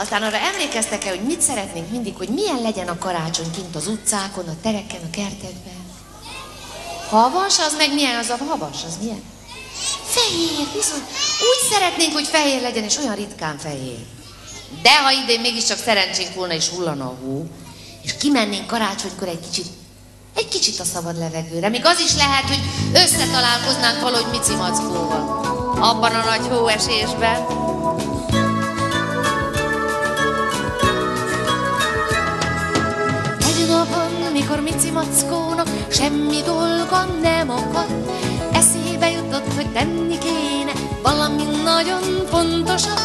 Aztán arra emlékeztek el, hogy mit szeretnénk mindig, hogy milyen legyen a karácsony kint az utcákon, a tereken, a kertekben? Havas, az meg milyen az a havas, az milyen? Fehér, bizony. Úgy szeretnénk, hogy fehér legyen, és olyan ritkán fehér. De ha idén mégiscsak szerencsénk volna, és hullana a hó, és kimennénk karácsonykor egy kicsit, egy kicsit a szabad levegőre. Még az is lehet, hogy összetalálkoznánk valahogy Mici Mackóval. Abban a nagy hóesésben. Mikor Mici Mackónak semmi dolga nem akad, eszébe jutott, hogy tenni kéne valami nagyon fontosat.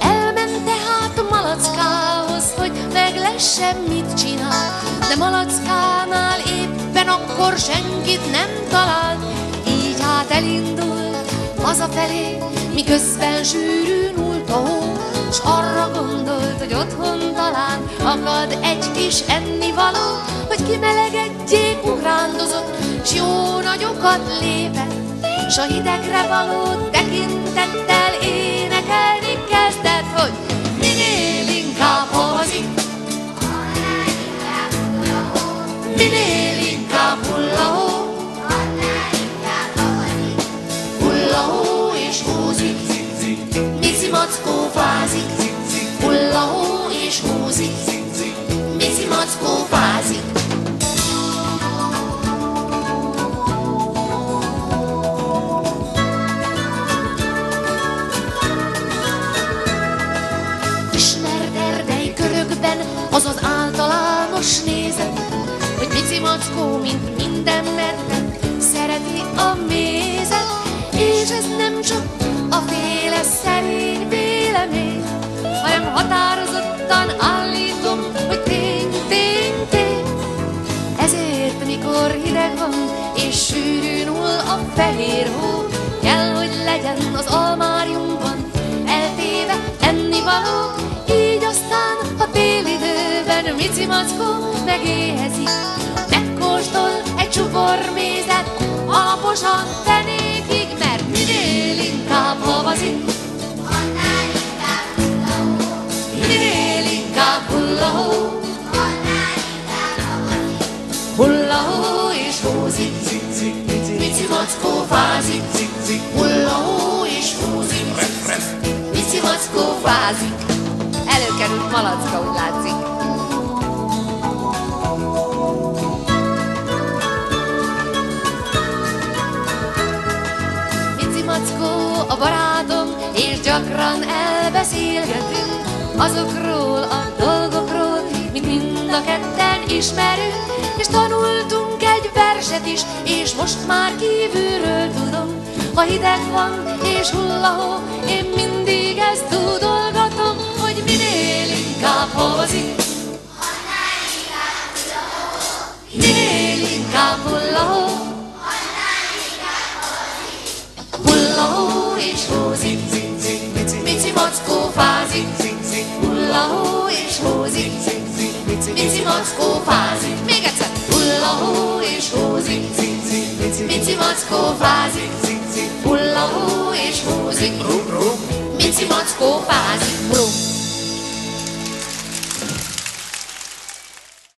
Elment tehát a malackához, hogy meglesse, mit csinál. De malackánál éppen akkor senkit nem talált, így hát elindult hazafelé, miközben sűrűn ult a hó, s arra gondolt, hogy otthon talán akad egy kis ennivaló, kimelegedjék, ugrándozott, s jó nagyokat lépett, s a hidegre való tekintettel énekelni kezdett, hogy minél inkább havazik, minél inkább hullahó, hullahó és húzik, Mici Mackó fázik, hullahó és húzik, körökben az az általános nézet, hogy Mici Mackó, mint minden medve, szereti a mézet, és ez nem Mici Mackó megéhezik, megkóstol egy csupor mézet, alaposan fenékig, mert minél inkább havazik, minél inkább hullahó, hullahó és hózik, Mici Mackó fázik, hullahó és húzik, Mici Mackó fázik. Előkerült malacka, úgy látszik. Gyakran elbeszélgetünk azokról a dolgokról, mit mind a ketten ismerünk, és tanultunk egy verset is, és most már kívülről tudom, ha hideg van és hullahó, én mindig ezt tudolgatom, hogy minél inkább havazik, minél inkább hullahó, hullahó és hózik, Mici Mackó fázik, hullahó és hózik, Mici Mackó fázik, brum.